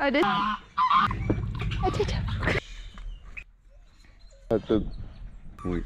I did. I did. At the Wait.